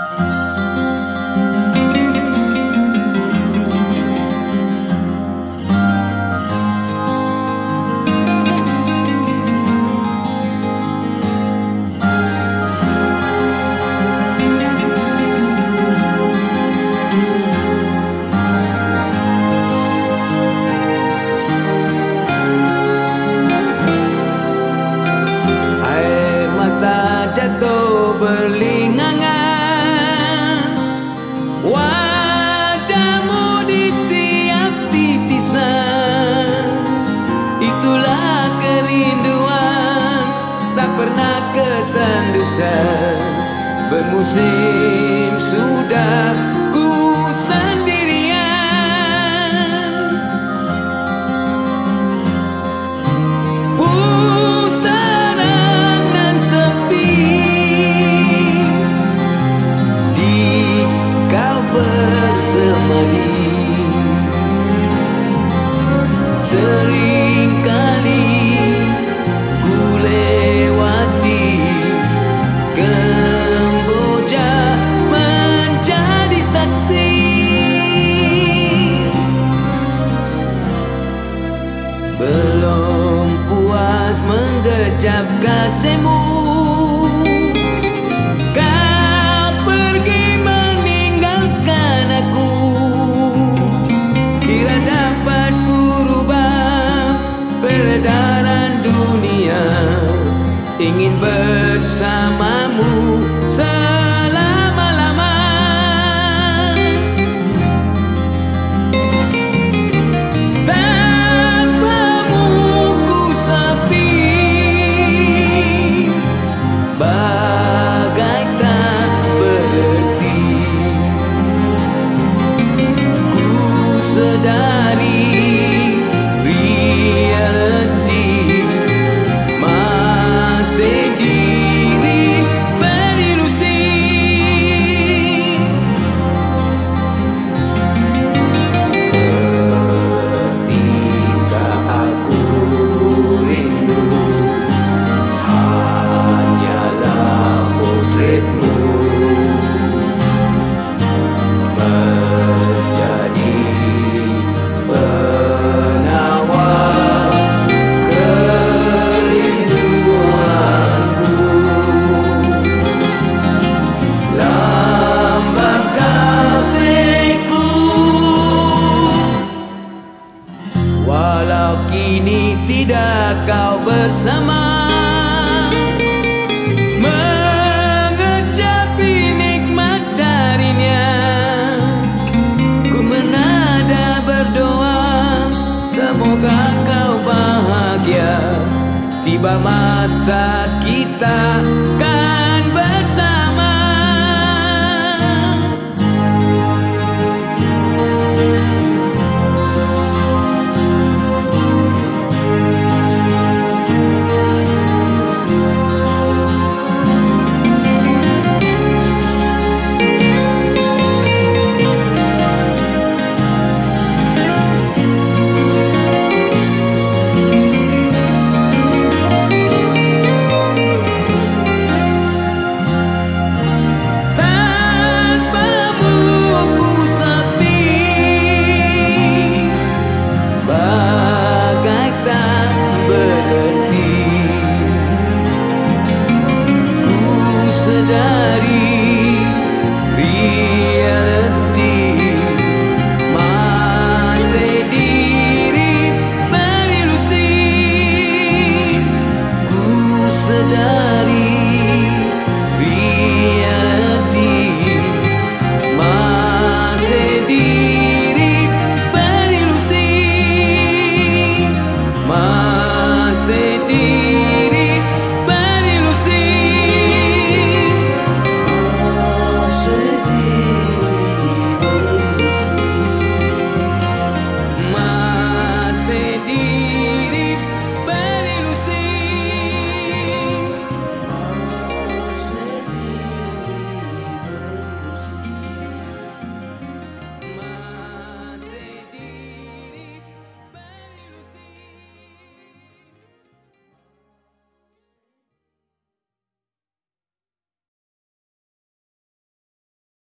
Música bermusim sudah ku sendirian. Pusaran dan sepi Di kau bersemadi Seringkali menggejap kasihmu Kau pergi meninggalkan aku. Kira dapat ku rubah peredaran dunia Ingin bersamamu bersama. Mengecapi nikmat darinya. Ku menada berdoa Semoga kau bahagia. Tiba masa kita kan bersama